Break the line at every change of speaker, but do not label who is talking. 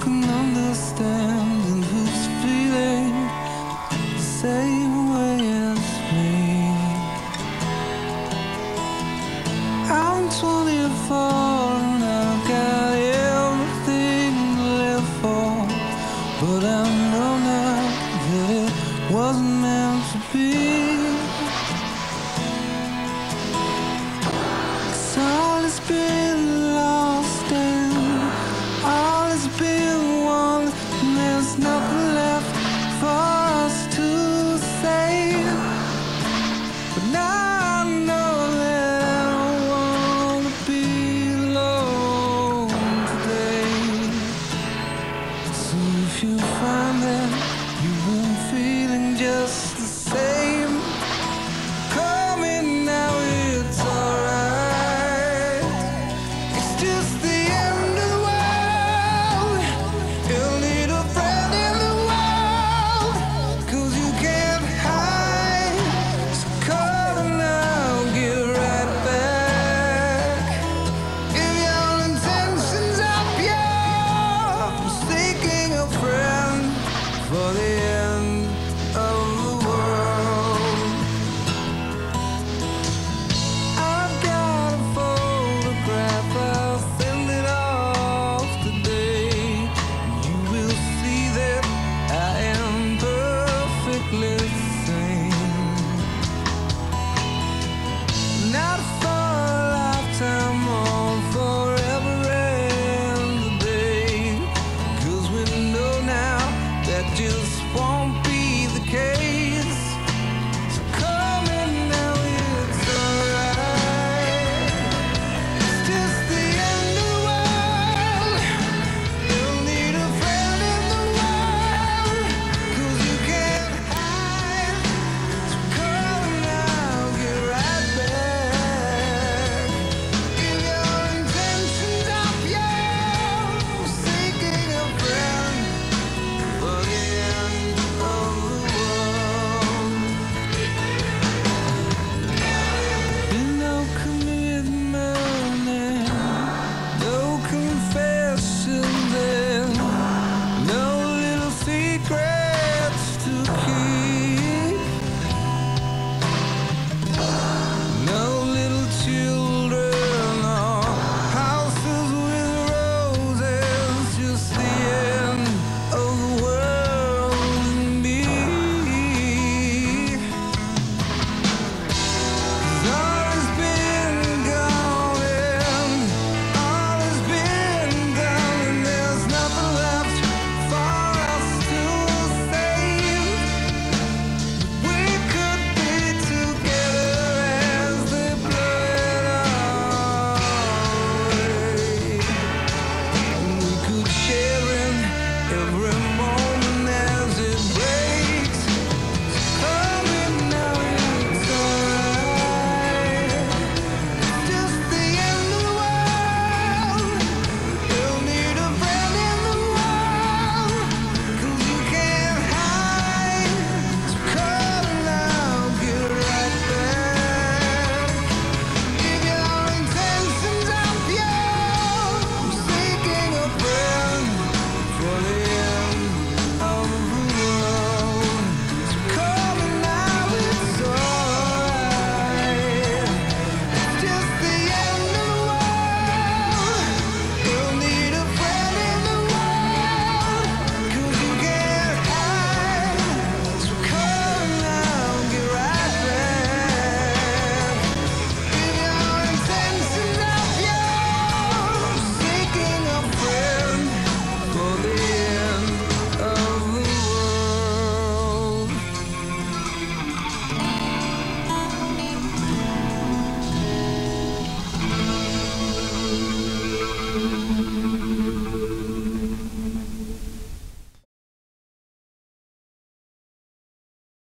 can understand. you find that you've been feeling just